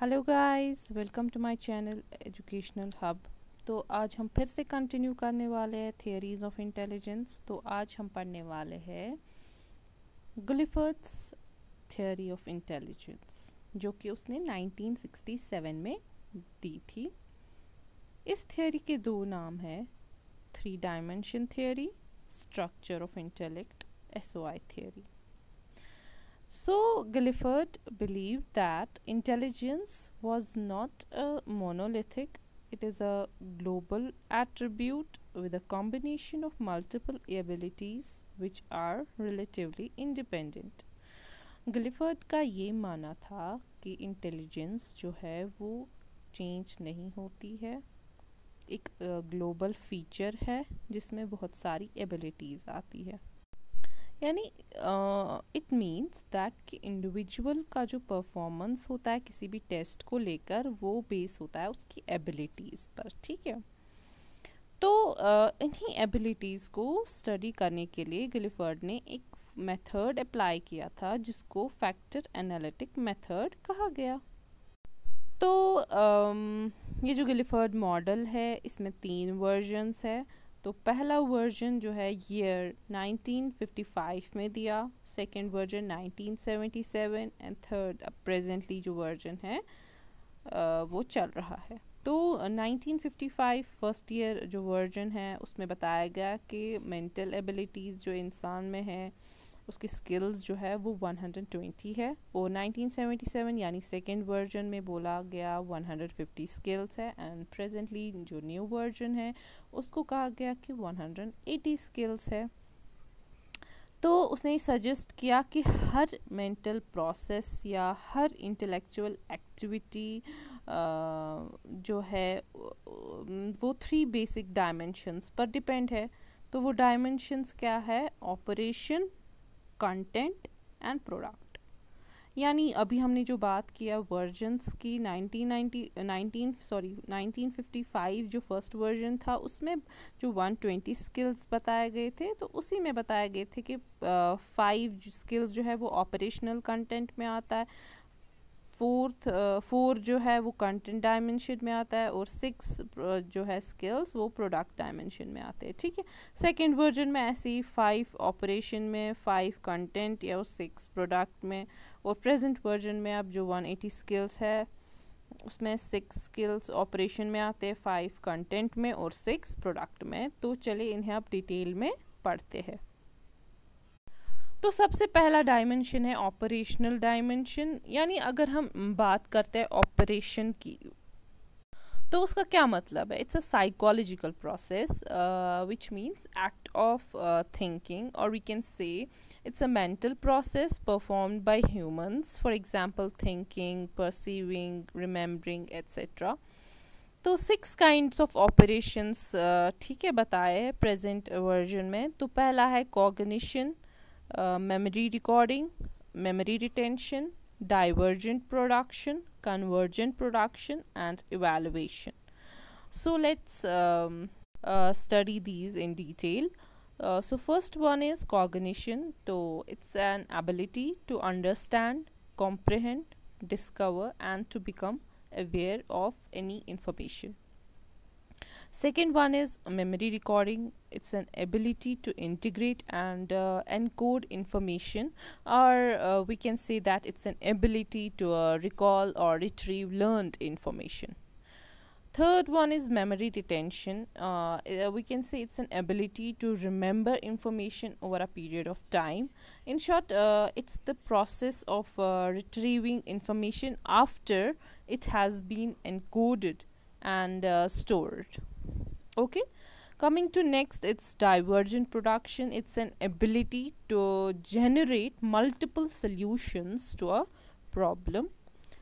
Hello guys welcome to my channel educational hub तो आज हम फिर से कंटिन्यू करने वाले हैं थियरीज ऑफ़ इंटेलिजेंस तो आज हम पढ़ने वाले हैं गुलिफर्ड्स थियोरी ऑफ़ इंटेलिजेंस जो कि उसने 1967 में दी थी। इस थियोरी के दो नाम हैं three dimension theory structure of intellect SOI theory So Guilford believed that intelligence was not a monolithic, it is a global attribute with a combination of multiple abilities which are relatively independent. Guilford का ये माना था कि intelligence जो है वो change नहीं होती है एक ग्लोबल uh, फीचर है जिसमें बहुत सारी एबिलिटीज़ आती है यानी इट मीन्स दैट कि इंडिविजुअल का जो परफॉर्मेंस होता है किसी भी टेस्ट को लेकर वो बेस होता है उसकी एबिलिटीज़ पर ठीक है? तो uh, इन्हीं एबिलिटीज़ को स्टडी करने के लिए गिलिफर्ड ने एक मेथड अप्लाई किया था जिसको फैक्टर एनालिटिक मेथड कहा गया। तो um, ये जो गिलिफर्ड मॉडल है इसमें तीन वर्जन्स है। तो पहला वर्जन जो है ईयर 1955 में दिया सेकंड वर्जन 1977 एंड थर्ड अब प्रेजेंटली जो वर्जन है वो चल रहा है। तो 1955 फ़र्स्ट ईयर जो वर्जन है, उसमें बताया गया कि मेंटल एबिलिटीज़ जो इंसान में है उसकी स्किल्स जो है वो 120 है। और 1977 यानी सेकेंड वर्जन में बोला गया 150 स्किल्स है एंड प्रेजेंटली जो न्यू वर्जन है उसको कहा गया कि 180 स्किल्स है। तो उसने सजेस्ट किया कि हर मेंटल प्रोसेस या हर इंटेलेक्चुअल एक्टिविटी जो है, वो थ्री बेसिक डायमेंशंस पर डिपेंड है। तो वो डायमेंशंस क्या है? ऑपरेशन कंटेंट एंड प्रोडक्ट यानी अभी हमने जो बात किया वर्जन्स की 1990 19 सॉरी 1955 जो फ़र्स्ट वर्जन था, उसमें जो 120 स्किल्स बताए गए थे तो उसी में बताए गए थे कि फाइव स्किल्स जो है वो ऑपरेशनल कंटेंट में आता है फोर्थ फोर जो है वो कंटेंट डायमेंशन में आता है और सिक्स जो है स्किल्स वो प्रोडक्ट डायमेंशन में आते हैं, ठीक है? सेकंड वर्जन में ऐसे ही फाइव ऑपरेशन में फाइव कंटेंट या सिक्स प्रोडक्ट में और प्रेजेंट वर्जन में अब जो वन एटी स्किल्स है, उसमें सिक्स स्किल्स ऑपरेशन में आते हैं फाइव कंटेंट में और सिक्स प्रोडक्ट में तो चलिए इन्हें आप डिटेल में पढ़ते हैं। तो सबसे पहला डायमेंशन है ऑपरेशनल डायमेंशन यानी अगर हम बात करते हैं ऑपरेशन की तो उसका क्या मतलब है? It's a psychological process which means act of thinking और we can say it's a mental process performed by humans for example thinking perceiving remembering etcetera तो सिक्स काइंड्स ऑफ़ ऑपरेशंस ठीक है, बताए प्रेजेंट वर्जन में। तो पहला है cognition memory recording, memory retention, divergent production, convergent production, and evaluation. So let's um, uh, study these in detail. Uh, so first one is cognition. So it's an ability to understand, comprehend, discover, and to become aware of any information. Second one is memory recording. It's an ability to integrate and uh, encode information or uh, we can say that it's an ability to uh, recall or retrieve learned information. Third one is memory retention. Uh, uh, we can say it's an ability to remember information over a period of time. In short, uh, it's the process of retrieving information after it has been encoded and stored okay coming to next it's divergent production it's an ability to generate multiple solutions to a problem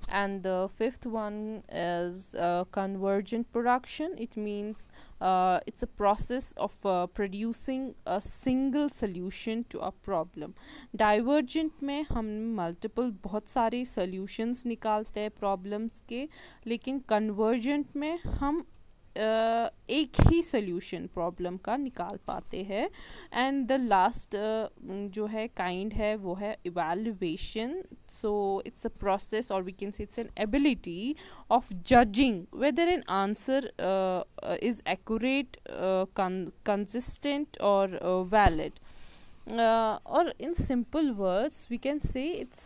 and the fifth one is uh, convergent production it means uh, it's a process of uh, producing a single solution to a problem divergent में हम multiple बहुत सारे solutions निकालते हैं problems के लेकिन convergent में हम एक ही सोल्यूशन प्रॉब्लम का निकाल पाते हैं। एंड द लास्ट जो है काइंड है, वो है evaluation so it's a process और we can see it's an ability of judging whether an answer is accurate consistent और वैलिड और in simple words we can say it's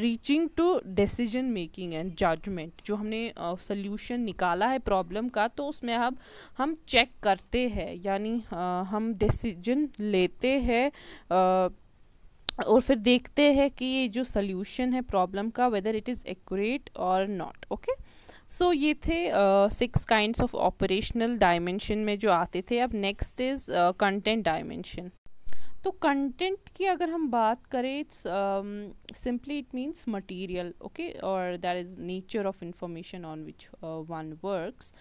reaching to decision making and judgment जो हमने uh, निकाला है problem का तो उसमें अब हम चेक करते हैं यानी uh, हम डिसीज़न लेते हैं uh, और फिर देखते हैं कि ये जो सोल्यूशन है प्रॉब्लम का वेदर इट इज़ एक्यूरेट और नॉट ओके सो so, ये थे six kinds of operational dimension में जो आते थे। अब नेक्स्ट इज़ कंटेंट डायमेंशन तो कंटेंट की अगर हम बात करें it's simply it means material okay और that is nature of information on which one works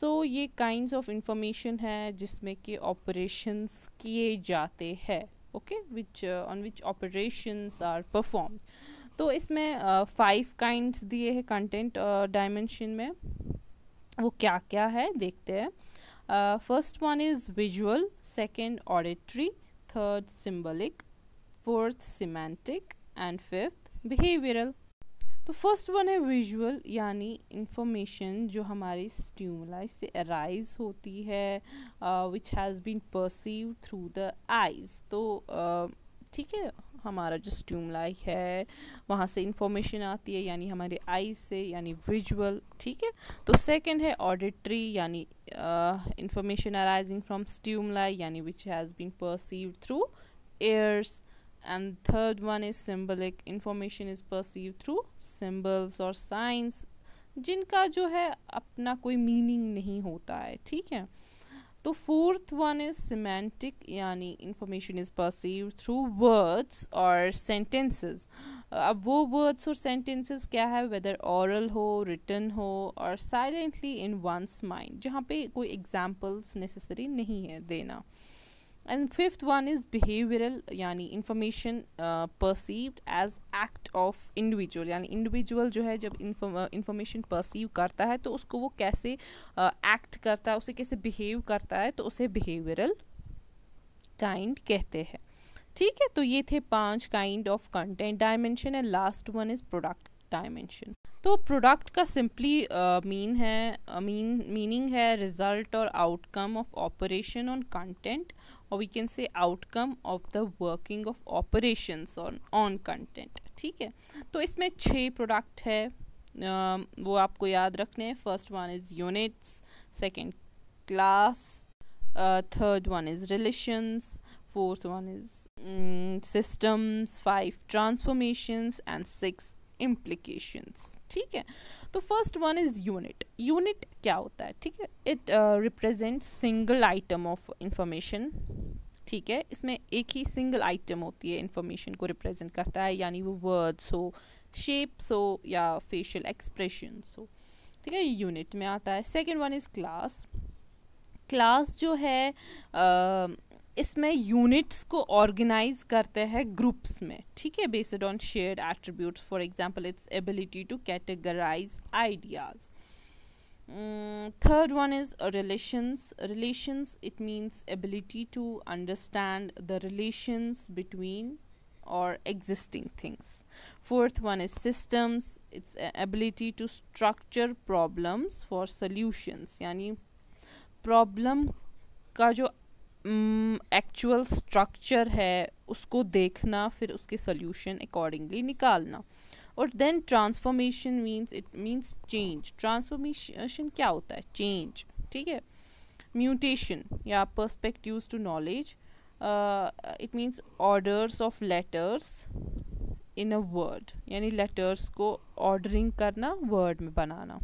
so ये काइंड्स ऑफ़ इंफॉर्मेशन है जिसमें कि ऑपरेशंस किए जाते हैं okay which on which operations are perform तो इसमें फाइव uh, काइंड्स दिए हैं कंटेंट डायमेंशन uh, में। वो क्या क्या है देखते हैं। First one is visual second auditory third symbolic, fourth semantic and fifth behavioral. तो फ़र्स्ट वन है विजुअल यानी इंफॉर्मेशन जो हमारी स्ट्यूमलाई से अराइज होती है which has been perceive through the eyes तो ठीक है हमारा जो स्ट्यूमलाई है, वहाँ से इंफॉर्मेशन आती है, यानी हमारे आई से, यानी विजुअल ठीक है? तो सेकंड है ऑडिटरी यानी इंफॉर्मेशन अराइजिंग फ्रॉम स्ट्यूमलाई यानी which has been perceive through ears and third one is symbolic information is perceive through symbols और साइंस जिनका जो है अपना कोई मीनिंग नहीं होता है, ठीक है? तो फोर्थ वन इज़ सिमेंटिक यानी information is perceive through words और सेंटेंसेस अब वो वर्ड्स और सेंटेंसेस क्या है? वेदर ऑरल हो रिटर्न हो और साइलेंटली इन वंस माइंड जहाँ पे कोई एग्जाम्पल्स नेसेसरी नहीं है देना। And fifth one is behavioural यानी information perceived as act of individual यानी इंडिविजुअल जो है जब इंफॉर्मेशन परसीव करता है तो उसको वो कैसे uh, करता है उसे कैसे बिहेव करता है तो उसे बिहेवियरल काइंड कहते हैं। ठीक है तो ये थे पाँच kind of content dimension and last one is product dimension तो प्रोडक्ट का सिंपली मीन uh, है मीन uh, मीनिंग है रिज़ल्ट और outcome of operation on content और we can say outcome of the working of operations on on content ठीक है? तो इसमें छः प्रोडक्ट है uh, वो आपको याद रखने हैं। First one is units second class third one is relations one is um, systems five transformations and six implications. ठीक है? तो first one is unit unit क्या होता है? ठीक है? It represent single item of information ठीक है? इसमें एक ही सिंगल आइटम होती है इंफॉर्मेशन को रिप्रेजेंट करता है यानी वो वर्ड्स हो शेप्स हो या फेशियल एक्सप्रेशंस हो। ठीक है? यूनिट में आता है। Second one is class class जो है uh, इसमें यूनिट्स को ऑर्गेनाइज करते हैं ग्रुप्स में, ठीक है? Based on share attribute for example it's ability to categorise ideas third one is relations relations it means ability to understand the relations between और existing things fourth one is systems it's ability to structure problems for solutions यानी problem का जो actual mm, structure है उसको देखना फिर उसके solution accordingly निकालना। और then transformation means it means change transformation क्या होता है? चेंज ठीक है? म्यूटेशन या perspectives to knowledge it means orders of letters in a word यानी लेटर्स को ऑर्डरिंग करना वर्ड में बनाना।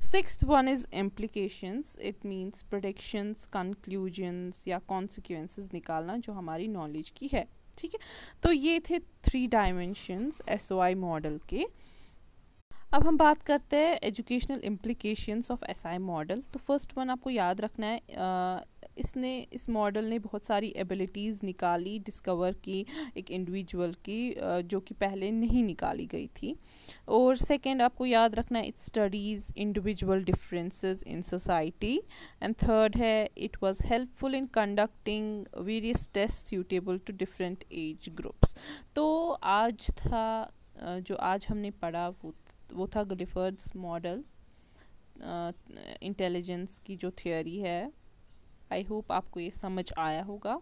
Six one is implications it means predictions conclusions या कॉन्सिक्वेंसेस निकालना जो हमारी नॉलेज की है। ठीक है? तो ये थे थ्री डायमेंशंस एस मॉडल के। अब हम बात करते हैं educational implications of S model तो फ़र्स्ट वन आपको याद रखना है इसने, इस मॉडल ने बहुत सारी एबिलिटीज़ निकाली डिस्कवर की एक इंडिविजुअल की जो कि पहले नहीं निकाली गई थी। और सेकंड आपको याद रखना it studies individual differences in society and third है it was helpful in conducting various test suitable to different age groups तो आज था जो आज हमने पढ़ा, वो वो था ग्लिफर्ड्स मॉडल इंटेलिजेंस की जो थियोरी है। आई होप आपको ये समझ आया होगा।